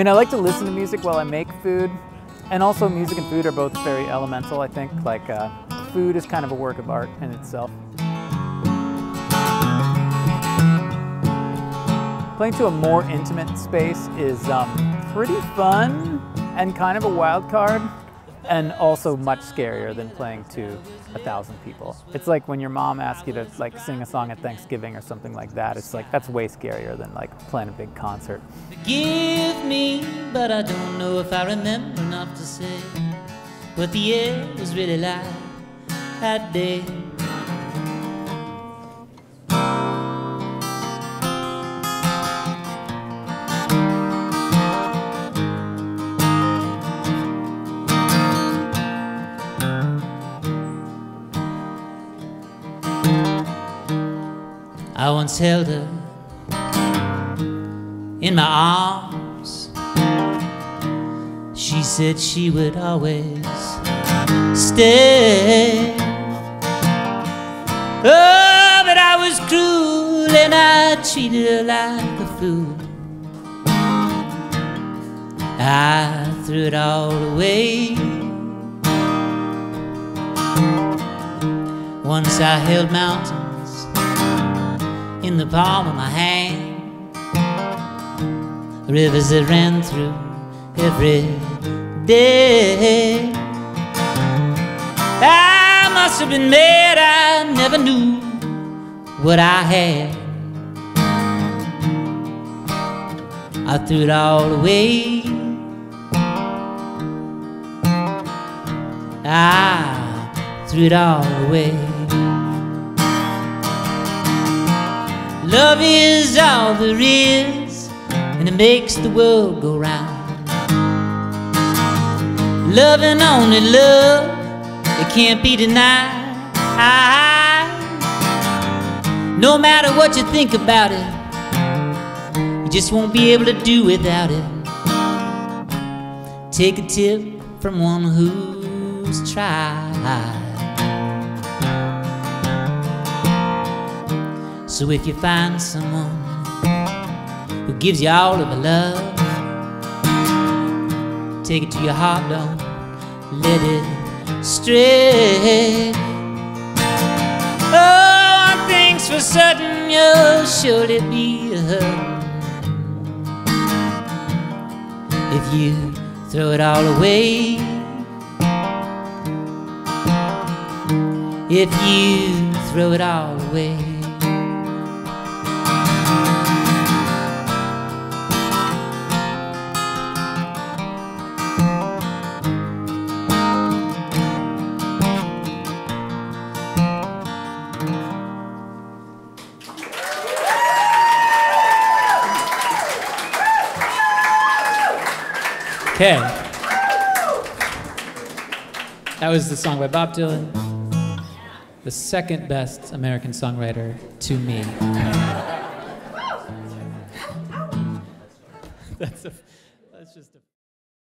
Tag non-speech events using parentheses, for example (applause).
mean, I like to listen to music while I make food, and also music and food are both very elemental, I think. Like, uh, food is kind of a work of art in itself. Playing to a more intimate space is um, pretty fun and kind of a wild card and also much scarier than playing to a thousand people. It's like when your mom asks you to like sing a song at Thanksgiving or something like that. It's like that's way scarier than like playing a big concert. Forgive me, but I don't know if I remember enough to say what the air was really like that day. I once held her in my arms. She said she would always stay. Oh, but I was cruel and I treated her like a fool. I threw it all away. Once I held mountains in the palm of my hand. Rivers that ran through every day. I must have been mad, I never knew what I had. I threw it all away. I threw it all away. Love is all there is, and it makes the world go round. Love and only love, it can't be denied. No matter what you think about it, you just won't be able to do without it. Take a tip from one who's tried. So if you find someone who gives you all of her love, take it to your heart, don't let it stray. Oh, thing's for certain, you'll surely be hurt if you throw it all away. If you throw it all away. Okay. That was the song by Bob Dylan, the second best American songwriter to me. (laughs) that's, a, that's just a